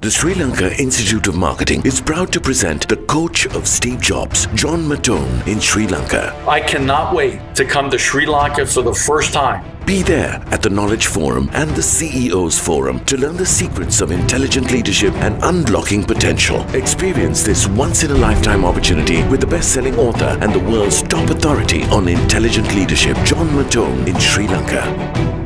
The Sri Lanka Institute of Marketing is proud to present the coach of Steve Jobs, John Mattone, in Sri Lanka. I cannot wait to come to Sri Lanka for the first time. Be there at the Knowledge Forum and the CEO's Forum to learn the secrets of intelligent leadership and unlocking potential. Experience this once in a lifetime opportunity with the best selling author and the world's top authority on intelligent leadership, John Mattone, in Sri Lanka.